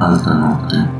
altra notte.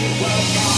you